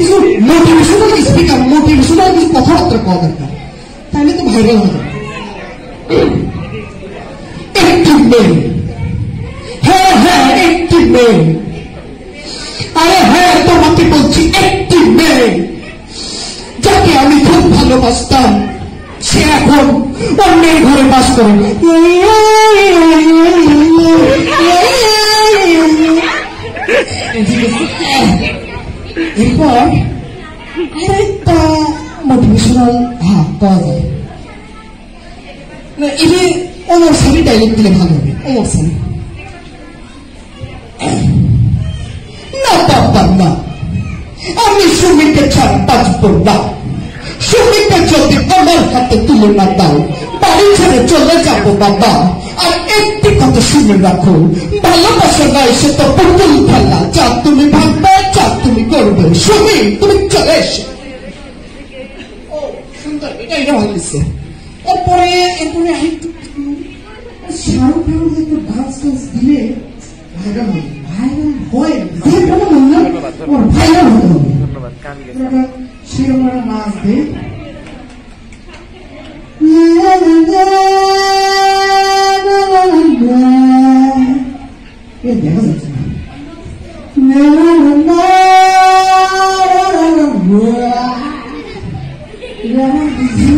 কিছু motivational speaker motivational কিছু কথাবার্তা কওয়া দরকার। তাহলে তো ভাইরাল হবে। একটি মেয়ে হ্যাঁ হ্যাঁ একটি মেয়ে আরে হ্যাঁ তোমাকে বলছি একটি মেয়ে যাকে আমি খুব ভালোবাসতাম, সে এখন অন্যের ঘরে বাস করে। এরপর আরেকটা মোটিভেশনাল হ্যাঁ পাওয়া যায়। না এটা অমর সানি ডাইলেক্ট দিলে ভালো হবে অমর সানি না বাবা, না। আমি সুমিকে ছাড়া বাঁচব না। সুমিকে যদি আমার হাতে তুলে না দাও, বাড়ি ছেড়ে চলে যাব বাবা। আর একটি কথা শুনে রাখো ভালোবাসা নয় সে তো পুতুল খেলা। যা তুমি ভাববে যা তুমি করবে। সুমি তুমি চলে এসে। ও সুন্দর এটা এটা ভালো লাগছে এরপরে এরপরে আরেকটু শাহরুখ খানের একটা ডান্স টান্স দিলে ভাইরাল হবে। ভাইরাল হয় ভাইরাল হবে ওর ভাইরাল হতে হবে। ধন্যবাদ গান গেছে একটা সেরকম একটা নাচ দে এ দেখা যাচ্ছে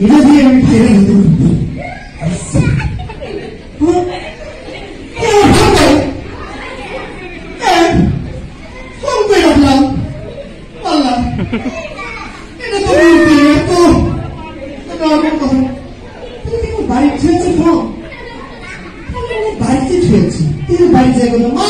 এটা দিয়ে আমি ফেরে হতে ফোন করে রাখলাম আল্লাহ এটা দরকার কোথায় তুমি বাড়ির ছেড়েছি ফর্ম বাড়িতে ছুঁয়েছি তুমি বাড়ি যাই মা